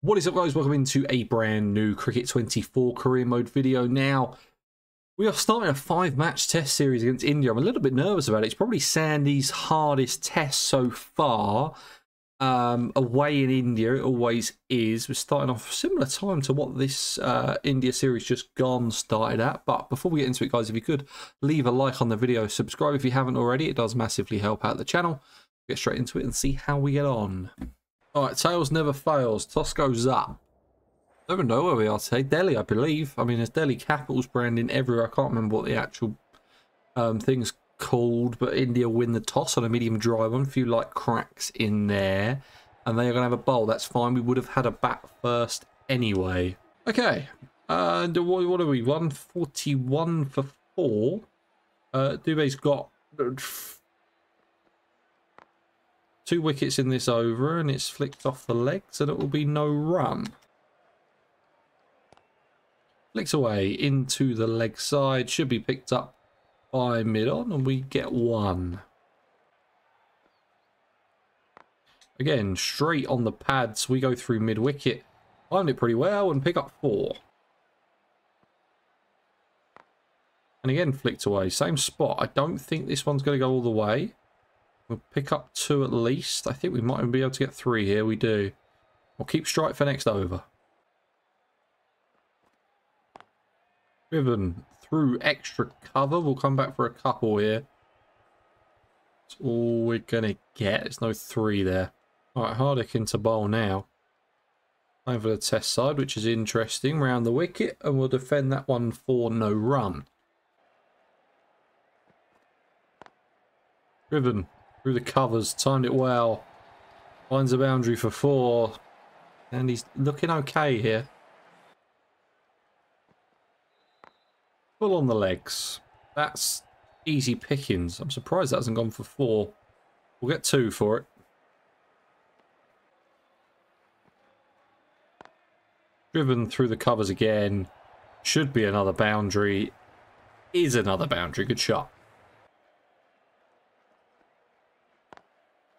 What is up guys, welcome into a brand new Cricket 24 career mode video. Now, we are starting a five match test series against India. I'm a little bit nervous about it. It's probably Sandy's hardest test so far. Um, away in India, it always is. We're starting off similar time to what this uh, India series just gone started at. But before we get into it guys, if you could leave a like on the video, subscribe if you haven't already. It does massively help out the channel. Get straight into it and see how we get on. Alright, tails never fails. Toss goes up. Don't know where we are today. Delhi, I believe. I mean, there's Delhi Capitals branding everywhere. I can't remember what the actual um, thing's called, but India win the toss on a medium dry one. A few light cracks in there. And they are going to have a bowl. That's fine. We would have had a bat first anyway. Okay. And uh, what, are we? 141 for 4. Uh, Dubé's got Two wickets in this over and it's flicked off the legs and it will be no run. Flicks away into the leg side. Should be picked up by mid-on and we get one. Again, straight on the pads. We go through mid-wicket. Timed it pretty well and pick up four. And again, flicked away. Same spot. I don't think this one's going to go all the way. We'll pick up two at least. I think we might be able to get three here. We do. We'll keep strike for next over. Driven through extra cover. We'll come back for a couple here. That's all we're going to get. There's no three there. All right, Hardik into bowl now. Over the test side, which is interesting. Round the wicket, and we'll defend that one for no run. Driven through the covers, timed it well. Finds a boundary for four. And he's looking okay here. Full on the legs. That's easy pickings. I'm surprised that hasn't gone for four. We'll get two for it. Driven through the covers again. Should be another boundary. Is another boundary. Good shot.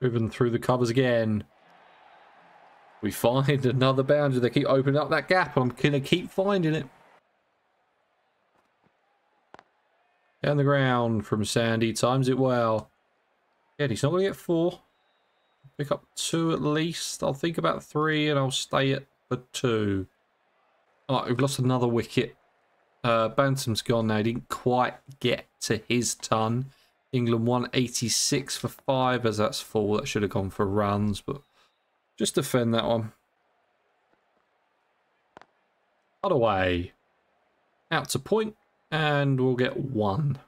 Moving through the covers again. We find another boundary. They keep opening up that gap. I'm going to keep finding it. Down the ground from Sandy. Times it well. Yeah, he's not going to get four. Pick up two at least. I'll think about three and I'll stay at for two. All right, we've lost another wicket. Uh, Bantam's gone now. He didn't quite get to his ton. England 186 for five, as that's four. That should have gone for runs, but just defend that one. Cut away. Out to point, and we'll get one.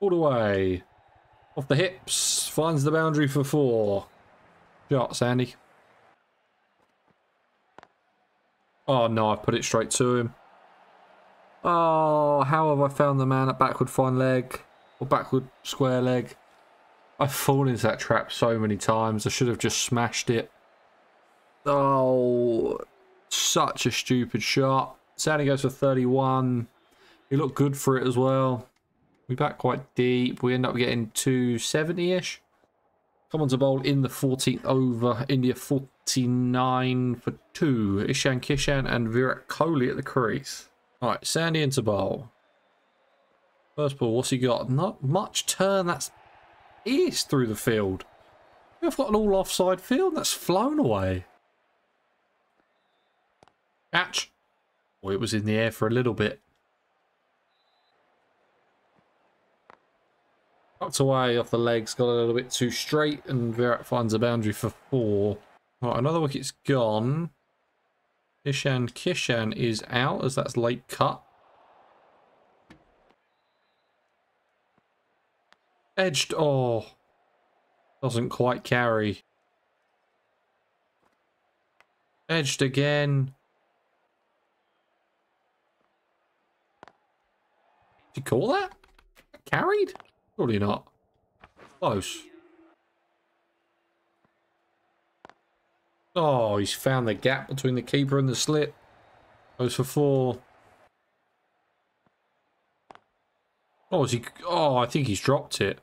All away. Off the hips. Finds the boundary for four. Shot, Sandy. Oh no, I put it straight to him. Oh, how have I found the man at backward fine leg? Or backward square leg? I've fallen into that trap so many times. I should have just smashed it. Oh, such a stupid shot. Sandy goes for 31. He looked good for it as well. We back quite deep. We end up getting 270-ish. Come on to bowl in the 14th over. India 49 for 2. Ishan Kishan and Virat Kohli at the crease. Alright, Sandy into bowl. First ball, what's he got? Not much turn. That's east through the field. We've got an all offside field that's flown away. Catch. Oh, it was in the air for a little bit. Tucked away off the legs, got a little bit too straight, and Virat finds a boundary for four. Right, another wicket's gone. Ishan Kishan is out as that's late cut. Edged. Oh. Doesn't quite carry. Edged again. Did you call that? Carried? Probably not. Close. Oh, he's found the gap between the keeper and the slit. Goes for four. Oh, is he? Oh, I think he's dropped it.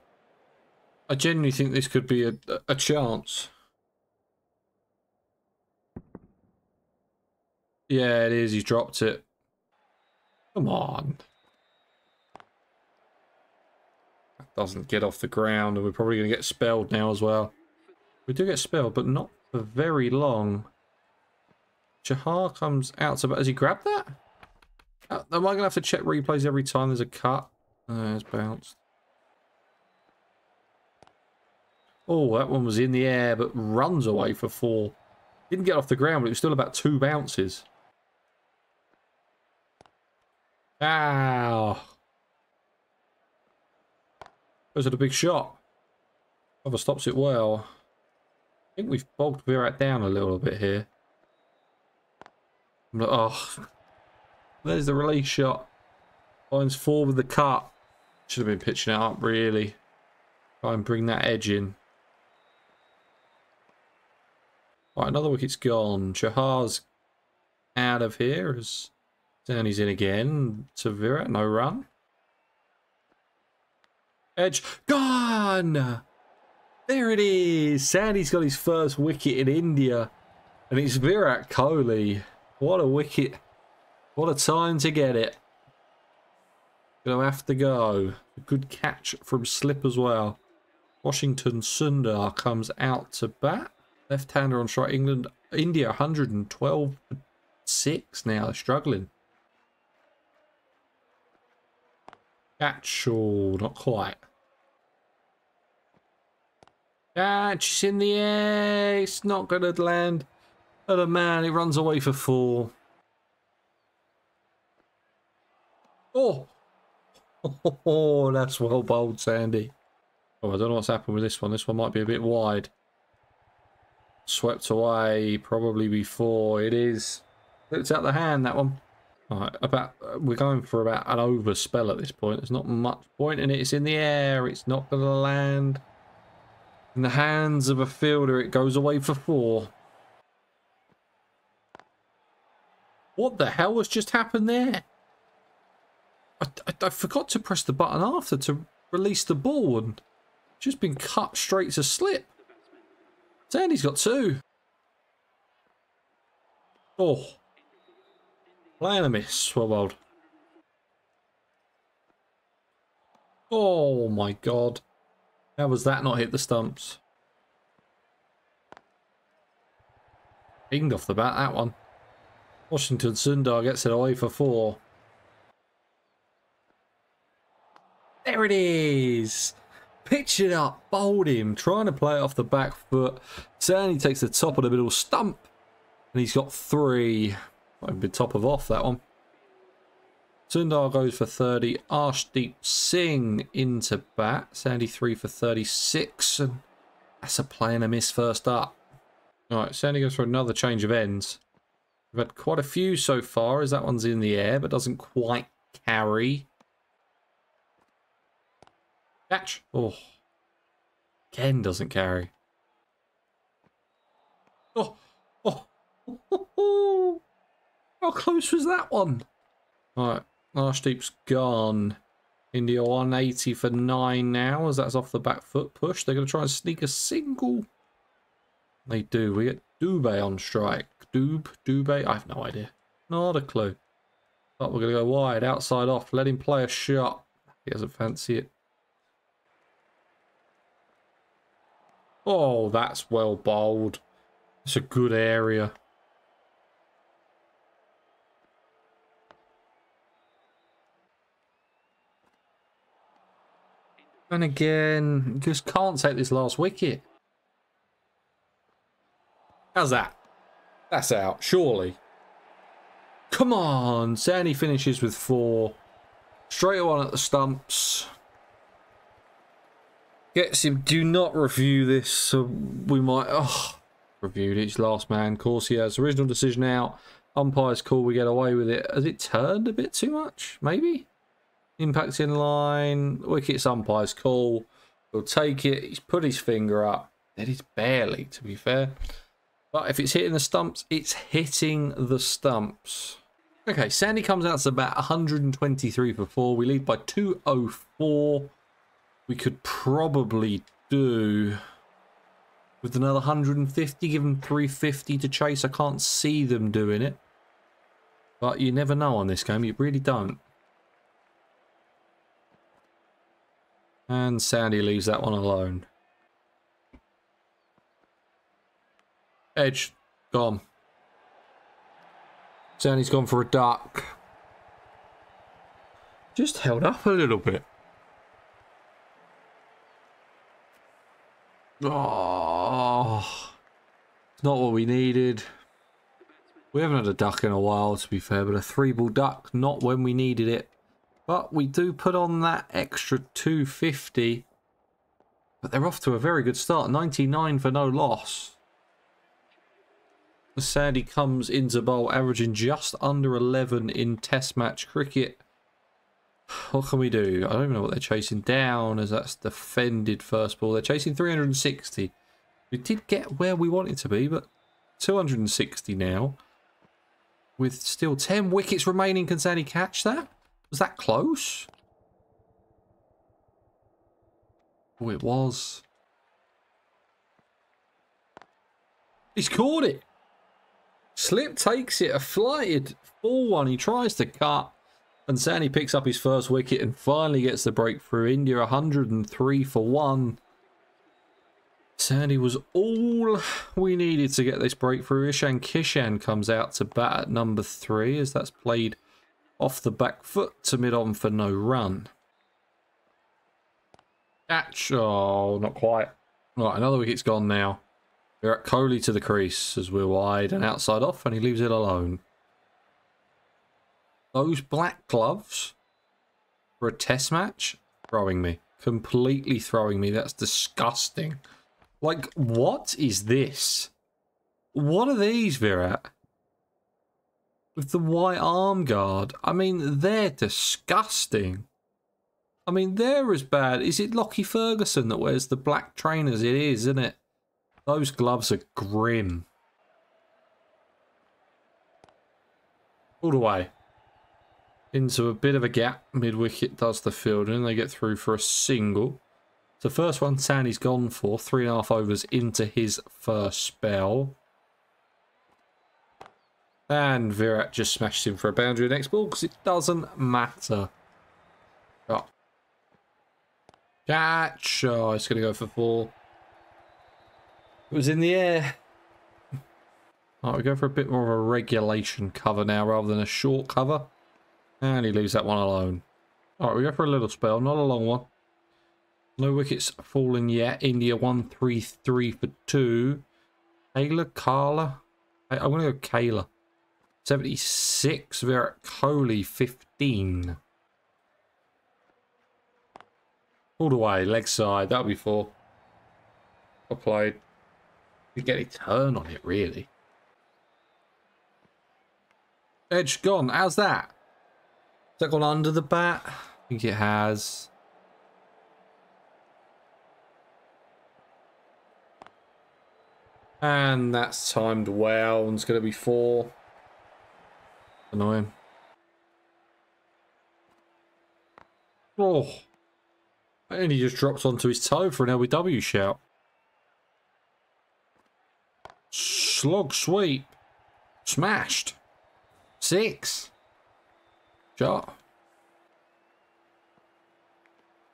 I genuinely think this could be a, a chance. Yeah, it is. He's dropped it. Come on. That doesn't get off the ground, and we're probably going to get spelled now as well. We do get spelled, but not for very long. Chahar comes out. So, has he grabbed that? Uh, am I going to have to check replays every time there's a cut? Uh, it's bounced. Oh, that one was in the air, but runs away for four. Didn't get off the ground, but it was still about two bounces. Ow. Goes at a big shot. Cover stops it well. Think we've bogged Virat down a little bit here. Like, oh, there's the release shot. Finds four with the cut. Should have been pitching it up, really. Try and bring that edge in. Right, another wicket's gone. Chahar's out of here as Downey's in again. To Virat, no run. Edge gone! There it is! Sandy's got his first wicket in India. And it's Virat Kohli. What a wicket. What a time to get it. Gonna have to go. A good catch from Slip as well. Washington Sundar comes out to bat. Left-hander on strike. England, India 112 6 now. Struggling. Catch, not quite. It's in the air. It's not going to land. Oh, man, it runs away for four. Oh! Oh, that's well bowled, Sandy. Oh, I don't know what's happened with this one. This one might be a bit wide. Swept away probably before. It is. It's out the hand, that one. Right, about we're going for about an overspell at this point. There's not much point in it. It's in the air. It's not going to land. In the hands of a fielder, it goes away for four. What the hell has just happened there? I, I, I forgot to press the button after to release the ball and just been cut straight to slip. Sandy's got two. Oh. Playing a miss, well Oh my god. How was that not hit the stumps? Pinged off the bat, that one. Washington Sundar gets it away for four. There it is! Pitch it up, bowled him, trying to play it off the back foot. Certainly takes the top of the middle stump. And he's got three. Might been top of off that one. Sundar goes for 30. Arshdeep Singh into bat. 73 for 36. And that's a play and a miss first up. Alright, Sandy goes for another change of ends. We've had quite a few so far as that one's in the air but doesn't quite carry. Catch. Oh. Ken doesn't carry. Oh. Oh. How close was that one? Alright, Arshdeep's gone. India 180 for 9 now as that's off the back foot push. They're going to try and sneak a single. They do. We get Dubé on strike. Doob? Dubé? I have no idea. Not a clue. But we're going to go wide, outside off. Let him play a shot. He doesn't fancy it. Oh, that's well bowled. It's a good area. And again, just can't take this last wicket. How's that? That's out, surely. Come on, Sandy finishes with four. Straight on at the stumps. Gets him. Do not review this. So we might. Oh, reviewed. It's last man. Of course he has. Original decision out. Umpire's call. We get away with it. Has it turned a bit too much? Maybe. Impact in line. Wicket's umpire's call. He'll take it. He's put his finger up. That is barely, to be fair. But if it's hitting the stumps, it's hitting the stumps. Okay, Sandy comes out to about 123 for 4. We lead by 204 we could probably do with another 150, give them 350 to chase. I can't see them doing it. But you never know on this game, you really don't. And Sandy leaves that one alone. Edge, gone. Sandy's gone for a duck. Just held up a little bit. Oh, it's not what we needed. We haven't had a duck in a while, to be fair, but a three ball duck, not when we needed it. But we do put on that extra 250. But they're off to a very good start. 99 for no loss. Sandy comes into bowl averaging just under 11 in test match cricket. What can we do? I don't even know what they're chasing down as that's defended first ball. They're chasing 360. We did get where we wanted to be, but 260 now. With still 10 wickets remaining. Can Sandy catch that? Was that close? Oh, it was. He's caught it. Slip takes it, a flighted full one. He tries to cut. And Sandy picks up his first wicket and finally gets the breakthrough. India 103 for one. Sandy was all we needed to get this breakthrough. Ishan Kishan comes out to bat at number three as that's played off the back foot to mid on for no run. Catch. Oh, not quite. Right, another wicket's gone now. Virat Kohli to the crease as we're wide and outside off, and he leaves it alone. Those black gloves for a test match, throwing me. Completely throwing me. That's disgusting. Like, what is this? What are these, Virat? With the white arm guard. I mean, they're disgusting. I mean, they're as bad. Is it Lockie Ferguson that wears the black trainers? It is, isn't it? Those gloves are grim. All the way. Into a bit of a gap. Mid-wicket does the fielding. They get through for a single. The first one Sandy's gone for. Three and a half overs into his first spell. And Virat just smashed him for a boundary next ball because it doesn't matter. Oh. Catch. Oh, it's going to go for four. It was in the air. Alright, we go for a bit more of a regulation cover now rather than a short cover. And he leaves that one alone. Alright, we go for a little spell, not a long one. No wickets fallen yet. India 133 for 2. Kayla, Carla? I'm going to go Kayla. 76. Virat Kohli 15. All the way, leg side. That'll be four. Applied could get a turn on it, really. Edge gone. How's that? Has that gone under the bat? I think it has. And that's timed well. It's going to be four. Annoying. Oh. And he just drops onto his toe for an LBW shout. Slog sweep. Smashed. Six. Shot.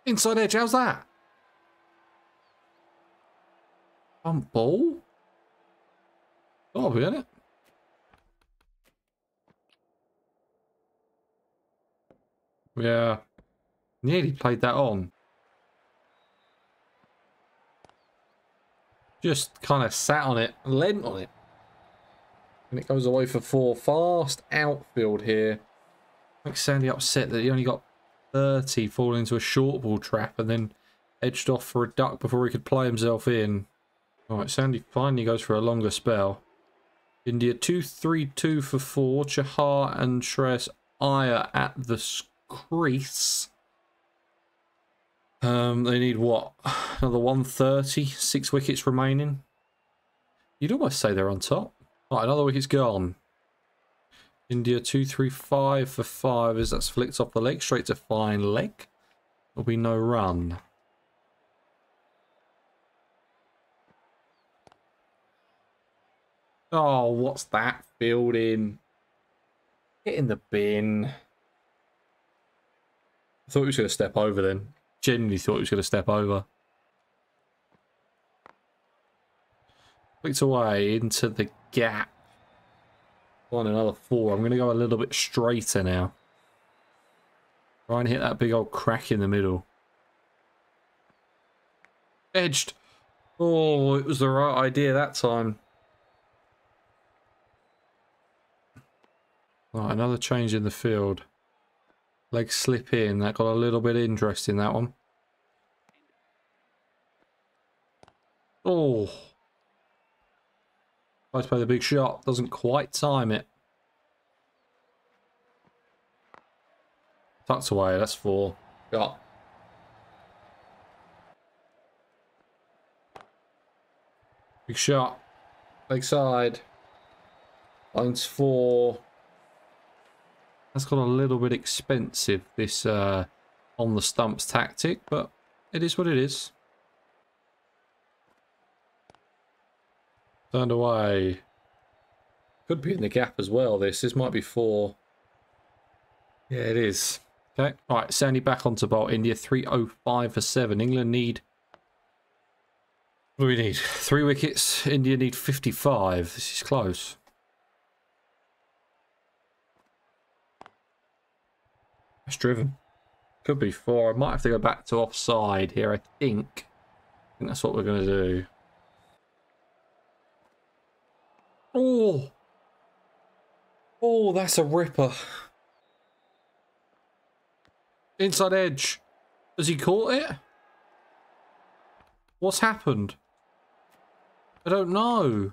Inside edge, how's that? On ball? Oh, be in Yeah. Nearly played that on. Just kind of sat on it, leant on it. And it goes away for four. Fast outfield here. Makes Sandy upset that he only got 30 falling into a short ball trap and then edged off for a duck before he could play himself in. Alright, Sandy finally goes for a longer spell. India 2-3-2 for 4. Chahar and Shreyas Iyer at the crease. Um, they need what? Another 130, six wickets remaining. You'd almost say they're on top. Right, another wicket's gone. India 235 for 5 as that's flicked off the leg, straight to fine leg. There'll be no run. Oh, what's that fielding? Get in the bin. I thought he was going to step over then. Genuinely thought he was going to step over. Flicked away into the gap. On another four. I'm going to go a little bit straighter now. Try and hit that big old crack in the middle. Edged. Oh, it was the right idea that time. Right, another change in the field. Leg slip in. That got a little bit interesting, that one. Oh. Tries to play the big shot. Doesn't quite time it. Tucked away. That's four. Got. Big shot. Leg side. Lines four. That's got a little bit expensive, this uh, on the stumps tactic, but it is what it is. Turned away. Could be in the gap as well, this. This might be four. Yeah, it is. Okay, all right, Sandy back onto bolt. India 305 for 7. England need... What do we need? Three wickets. India need 55. This is close. It's driven. Could be four. I might have to go back to offside here, I think. I think that's what we're going to do. Oh! Oh, that's a ripper. Inside edge. Has he caught it? What's happened? I don't know.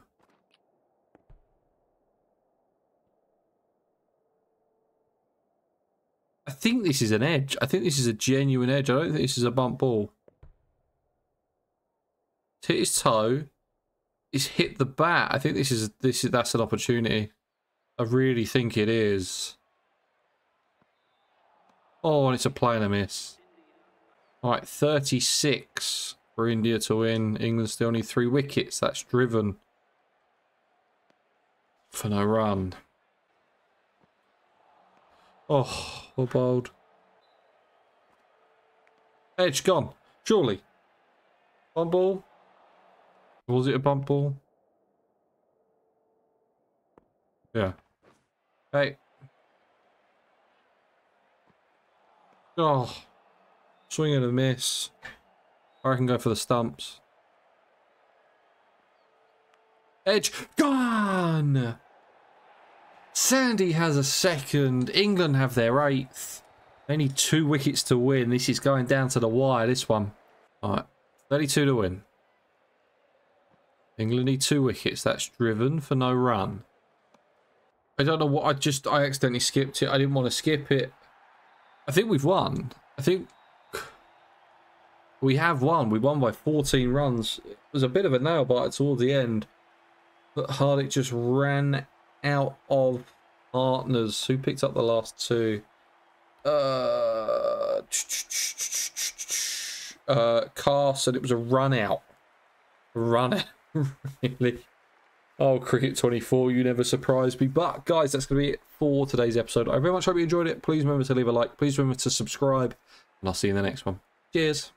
I think this is an edge. I think this is a genuine edge. I don't think this is a bump ball. It's hit his toe. It's hit the bat. I think this is this is that's an opportunity. I really think it is. Oh, and it's a player miss. All right, 36 for India to win. England still need three wickets. That's driven for no run. Oh, bowled. Edge gone. Surely. Bump ball. Was it a bump ball? Yeah. Hey. Oh. Swing and a miss. I can go for the stumps. Edge. Gone! Sandy has a second. England have their eighth. Only two wickets to win. This is going down to the wire, this one. All right, 32 to win. England need two wickets. That's driven for no run. I don't know what I just I accidentally skipped it. I didn't want to skip it. I think we've won. I think we have won. We won by 14 runs. It was a bit of a nail biter towards the end. But Hardik just ran out of partners. Who picked up the last two? Uh, uh, Carr said it was a run out. Run really? Oh, Cricket 24, you never surprised me. But, guys, that's going to be it for today's episode. I very much hope you enjoyed it. Please remember to leave a like. Please remember to subscribe. And I'll see you in the next one. Cheers.